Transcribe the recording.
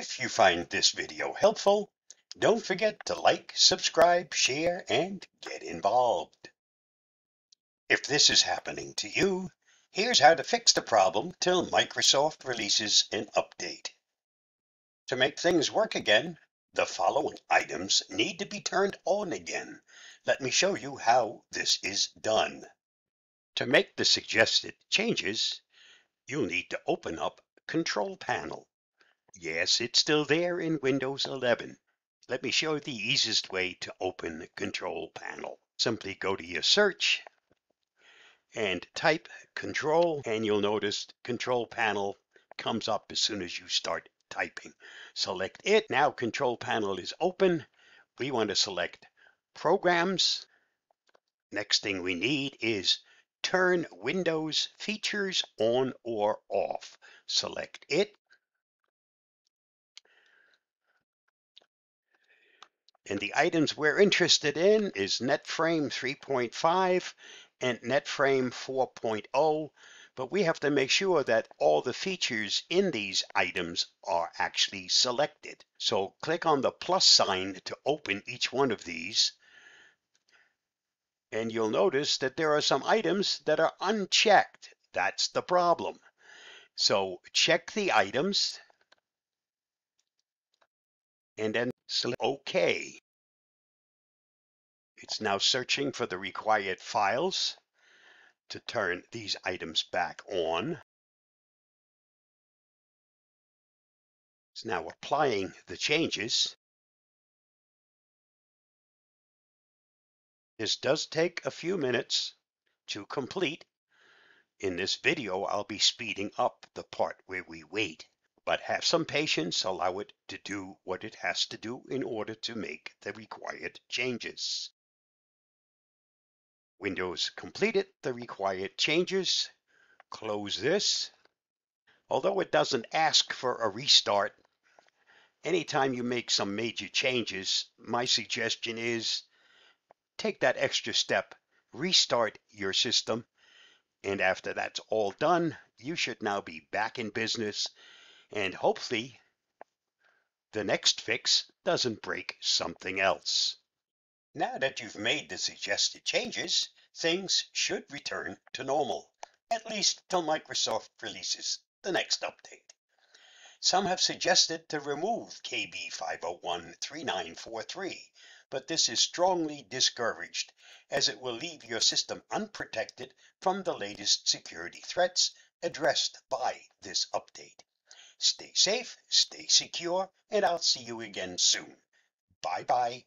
If you find this video helpful, don't forget to like, subscribe, share, and get involved. If this is happening to you, here's how to fix the problem till Microsoft releases an update. To make things work again, the following items need to be turned on again. Let me show you how this is done. To make the suggested changes, you'll need to open up Control Panel. Yes, it's still there in Windows 11. Let me show you the easiest way to open the Control Panel. Simply go to your search and type Control, and you'll notice Control Panel comes up as soon as you start typing. Select it. Now Control Panel is open. We want to select Programs. Next thing we need is Turn Windows Features on or off. Select it. And the items we're interested in is .NET Framework 3.5 and .NET Framework 4.0, but we have to make sure that all the features in these items are actually selected. So click on the plus sign to open each one of these. And you'll notice that there are some items that are unchecked. That's the problem. So check the items and then select OK. It's now searching for the required files to turn these items back on. It's now applying the changes. This does take a few minutes to complete. In this video, I'll be speeding up the part where we wait but have some patience, allow it to do what it has to do in order to make the required changes. Windows completed the required changes. Close this. Although it doesn't ask for a restart, anytime you make some major changes, my suggestion is take that extra step, restart your system, and after that's all done, you should now be back in business and hopefully the next fix doesn't break something else. Now that you've made the suggested changes, things should return to normal, at least till Microsoft releases the next update. Some have suggested to remove KB5013943, but this is strongly discouraged as it will leave your system unprotected from the latest security threats addressed by this update. Stay safe, stay secure, and I'll see you again soon. Bye bye.